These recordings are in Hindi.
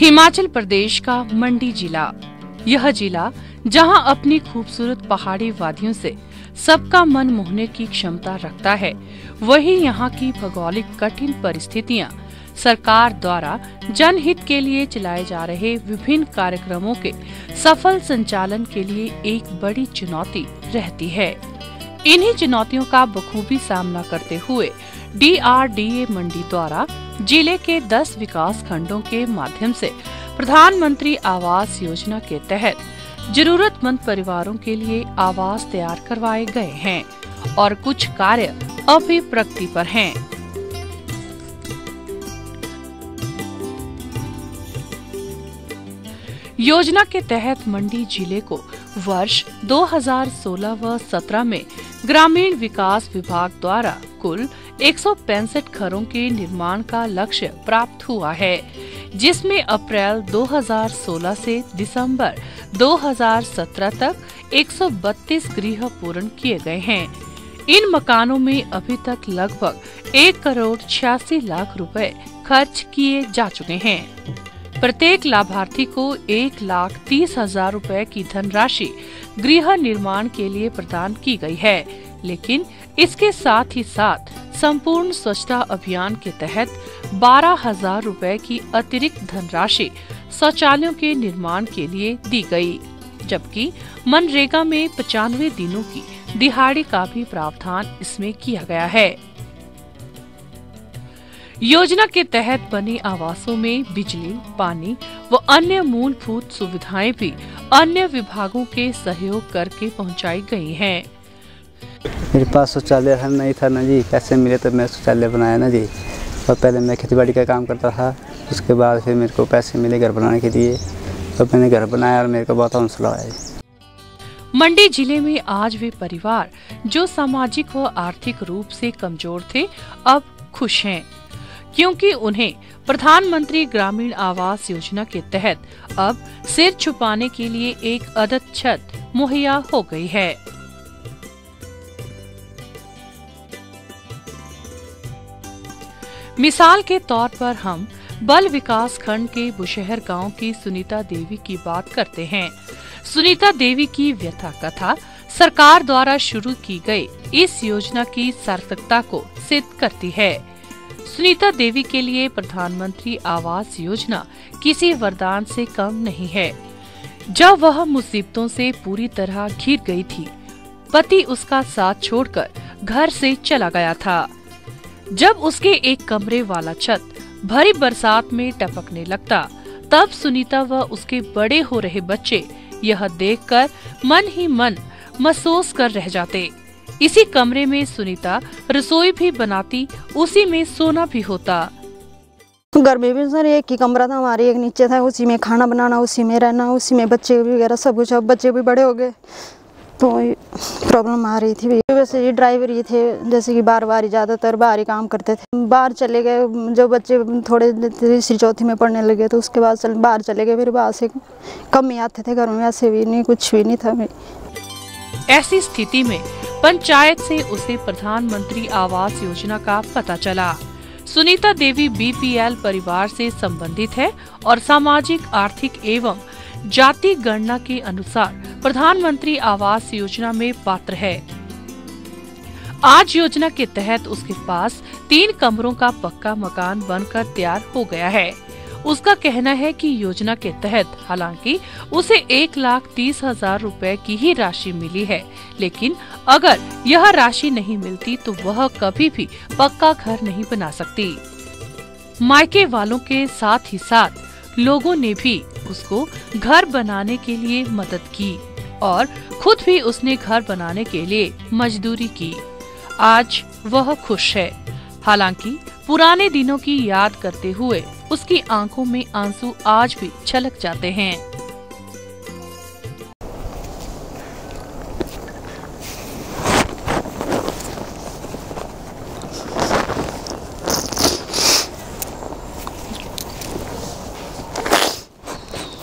हिमाचल प्रदेश का मंडी जिला। यह जिला, जहाँ अपनी खूबसूरत पहाड़ी वादियों से सबका मन मोहने की क्षमता रखता है, वही यहाँ की भौगोलिक कठिन परिस्थितियाँ सरकार द्वारा जनहित के लिए चलाए जा रहे विभिन्न कार्यक्रमों के सफल संचालन के लिए एक बड़ी चुनौती रहती है। इन्हीं चुनौतियों का बखूबी सामना करते हुए डीआरडीए मंडी द्वारा ज़िले के 10 विकास खंडों के माध्यम से प्रधानमंत्री आवास योजना के तहत जरूरतमंद परिवारों के लिए आवास तैयार करवाए गए हैं और कुछ कार्य अभी प्रगति पर हैं। योजना के तहत मंडी ज़िले को वर्ष 2016 व 17 में ग्रामीण विकास विभाग द्वारा कुल एक सौ पैंसठ घरों के निर्माण का लक्ष्य प्राप्त हुआ है, जिसमें अप्रैल 2016 से दिसंबर 2017 तक 132 गृह पूर्ण किए गए हैं। इन मकानों में अभी तक लगभग एक करोड़ छियासी लाख रुपए खर्च किए जा चुके हैं। प्रत्येक लाभार्थी को एक लाख तीस हज़ार रूपए की धनराशि गृह निर्माण के लिए प्रदान की गई है। लेकिन इसके साथ ही साथ संपूर्ण स्वच्छता अभियान के तहत बारह हज़ार रूपए की अतिरिक्त धनराशि शौचालयों के निर्माण के लिए दी गई, जबकि मनरेगा में पचानवे दिनों की दिहाड़ी का भी प्रावधान इसमें किया गया है। योजना के तहत बने आवासों में बिजली पानी व अन्य मूलभूत सुविधाएँ भी अन्य विभागों के सहयोग करके पहुंचाई गई हैं। मेरे पास शौचालय हल नहीं था ना जी। कैसे मिले तो मैं शौचालय बनाया ना जी। और पहले मैं खेती का काम करता था। उसके बाद फिर मेरे को पैसे मिले घर बनाने के लिए। तो मैंने घर बनाया और मेरे को बहुत हौसला आया मंडी ज़िले में आज वे परिवार जो सामाजिक व आर्थिक रूप से कमज़ोर थे अब खुश हैं। क्योंकि उन्हें प्रधानमंत्री ग्रामीण आवास योजना के तहत अब सिर छुपाने के लिए एक अदत छत मुहैया हो गई है। मिसाल के तौर पर हम बल विकास खंड के बुशहर गाँव की सुनीता देवी की बात करते हैं। सुनीता देवी की व्यथा कथा सरकार द्वारा शुरू की गई इस योजना की सार्थकता को सिद्ध करती है। सुनीता देवी के लिए प्रधानमंत्री आवास योजना किसी वरदान से कम नहीं है। जब वह मुसीबतों से पूरी तरह घिर गई थी, पति उसका साथ छोड़कर घर से चला गया था। जब उसके एक कमरे वाला छत भरी बरसात में टपकने लगता, तब सुनीता व उसके बड़े हो रहे बच्चे यह देखकर मन ही मन महसूस कर रह जाते। इसी कमरे में सुनीता रसोई भी बनाती उसी में सोना भी होता। घर में भी सर एक ही कमरा था हमारे एक नीचे था उसी में खाना बनाना उसी में रहना उसी में बच्चे वगैरह सब कुछ अब बच्चे भी बड़े हो गए। तो प्रॉब्लम आ रही थी वैसे ये ड्राइवर ही थे जैसे कि बार बार ही ज़्यादातर बाहर ही काम करते थे। बाहर चले गए जो बच्चे थोड़े तीसरी चौथी में पढ़ने लगे तो उसके बाद चल बाहर चले गए फिर बाहर से कम ही आते थे घर में ऐसे भी नहीं कुछ भी नहीं था ऐसी स्थिति में पंचायत से उसे प्रधानमंत्री आवास योजना का पता चला। सुनीता देवी बीपीएल परिवार से संबंधित है और सामाजिक, आर्थिक एवं जाति गणना के अनुसार प्रधानमंत्री आवास योजना में पात्र है। आज योजना के तहत उसके पास तीन कमरों का पक्का मकान बनकर तैयार हो गया है। उसका कहना है कि योजना के तहत, हालाँकि, उसे एक लाख तीस हज़ार रूपए की ही राशि मिली है। लेकिन, अगर यह राशि नहीं मिलती तो वह कभी भी पक्का घर नहीं बना सकती। मायके वालों के साथ ही साथ, लोगों ने भी उसको घर बनाने के लिए मदद की और खुद भी उसने घर बनाने के लिए मजदूरी की। आज वह खुश है। हालाँकि, पुराने दिनों की याद करते हुए उसकी आँखों में आँसू आज भी छलक जाते हैं।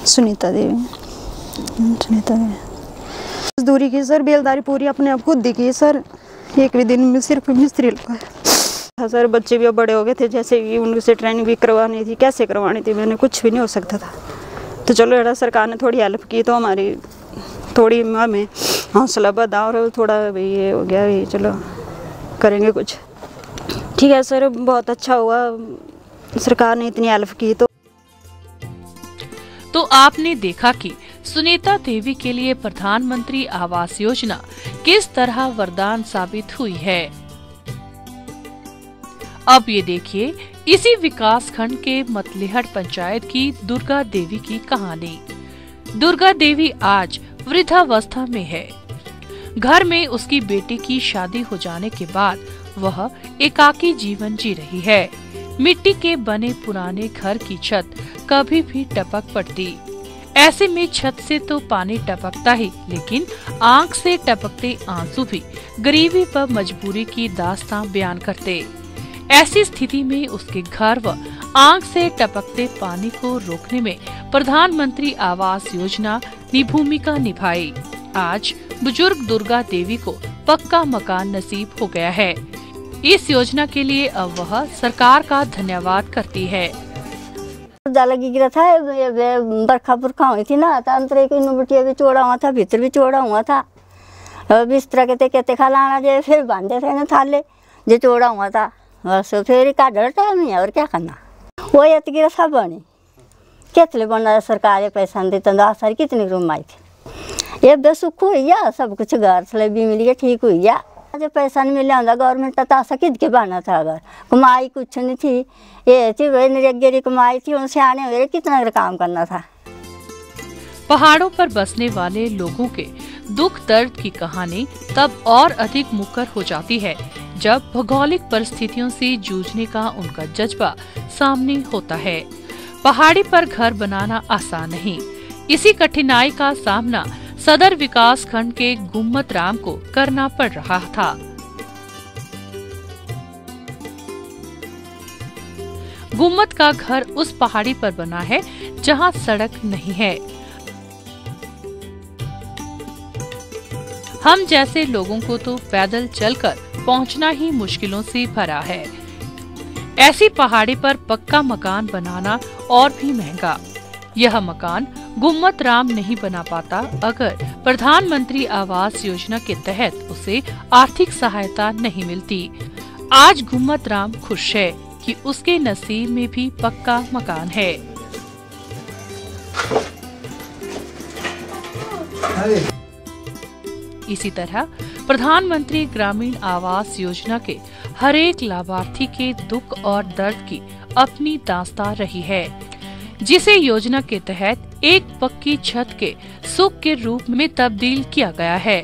सुनीता देवी। सुनीता देवी। मजदूरी की सर बेलदारी पूरी अपने आप खुद दी की सर। एक भी दिन में सिर्फ़ मिस्त्री लगा था, सर, बच्चे भी अब बड़े हो गए थे, जैसे कि उनसे ट्रेनिंग भी करवानी थी, कैसे करवानी थी, मैंने कुछ भी नहीं हो सकता था। तो चलो एड़ा सरकार ने थोड़ी हेल्प की तो हमारी थोड़ी हमें हौसला बदा और थोड़ा ये हो गया भाई चलो, करेंगे कुछ। ठीक है, सर, बहुत अच्छा हुआ, सरकार ने इतनी हेल्प की तो। तो आपने देखा कि सुनीता देवी के लिए प्रधानमंत्री आवास योजना किस तरह वरदान साबित हुई है? अब ये देखिए, इसी विकास खंड के मतलेहट पंचायत की दुर्गा देवी की कहानी। दुर्गा देवी आज वृद्धावस्था में है। घर में उसकी बेटी की शादी हो जाने के बाद वह एकाकी जीवन जी रही है। मिट्टी के बने पुराने घर की छत कभी भी टपक पड़ती। ऐसे में छत से तो पानी टपकता ही, लेकिन आँख से टपकते आँसू भी गरीबी पर मजबूरी की दास्तां बयान करते। ऐसी स्थिति में उसके घर व आँख से टपकते पानी को रोकने में प्रधानमंत्री आवास योजना ने भूमिका निभाई। आज बुज़ुर्ग दुर्गा देवी को पक्का मकान नसीब हो गया है। इस योजना के लिए अब वह सरकार का धन्यवाद करती है। बरखा बुरखा हुई थी ना तो अंतर भी चौड़ा हुआ था, भीतर भी चौड़ा हुआ था। बिस्तरा कहते कहते खा लाना जे फिर बांधे थे ना थाले, जो चौड़ा हुआ था। बस फिर का टाइम ही और क्या करना वो ये गिरा सब बनी कितने बना सरकार पैसा नहीं देता दस सारी कितनी रूम आई थी ये बेसुख हुई या सब कुछ घर से भी मिल ठीक हुई या जो पैसा नहीं मिले गवर्नमेंट तो आशा किद के बना था अगर कमाई कुछ नहीं थी. ये थी वही नरेगे कमाई थी उनसे आने हुए कितना काम करना था पहाड़ों पर बसने वाले लोगों के दुख दर्द की कहानी तब और अधिक मुकर हो जाती है। जब भौगोलिक परिस्थितियों से जूझने का उनका जज्बा सामने होता है। पहाड़ी पर घर बनाना आसान नहीं। इसी कठिनाई का सामना सदर विकास खंड के गुम्मत राम को करना पड़ रहा था। गुम्मत का घर उस पहाड़ी पर बना है, जहाँ सड़क नहीं है। हम जैसे लोगों को तो पैदल चलकर पहुँचना ही मुश्किलों से भरा है। ऐसी पहाड़ी पर पक्का मकान बनाना और भी महँगा। यह मकान गुम्मत राम नहीं बना पाता अगर प्रधानमंत्री आवास योजना के तहत उसे आर्थिक सहायता नहीं मिलती। आज गुम्मत राम खुश है कि उसके नसीब में भी पक्का मकान है। इसी तरह प्रधानमंत्री ग्रामीण आवास योजना के हर एक लाभार्थी के दुख और दर्द की अपनी दास्ता रही है, जिसे योजना के तहत एक पक्की छत के सुख के रूप में तब्दील किया गया है।